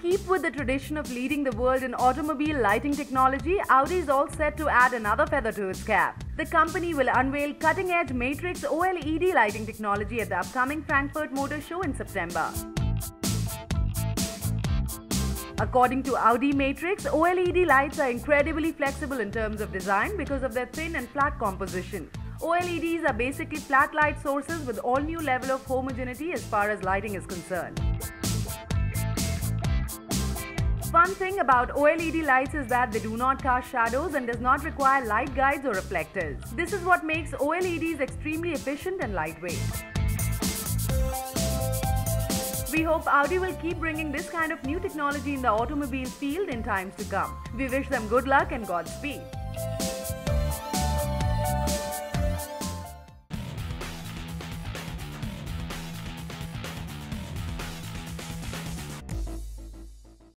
keep with the tradition of leading the world in automobile lighting technology, Audi is all set to add another feather to its cap. The company will unveil cutting edge Matrix OLED lighting technology at the upcoming Frankfurt Motor Show in September. According to Audi Matrix, OLED lights are incredibly flexible in terms of design because of their thin and flat composition. OLEDs are basically flat light sources with all new level of homogeneity as far as lighting is concerned. Fun thing about OLED lights is that they do not cast shadows and does not require light guides or reflectors. This is what makes OLEDs extremely efficient and lightweight. We hope Audi will keep bringing this kind of new technology in the automobile field in times to come. We wish them good luck and Godspeed.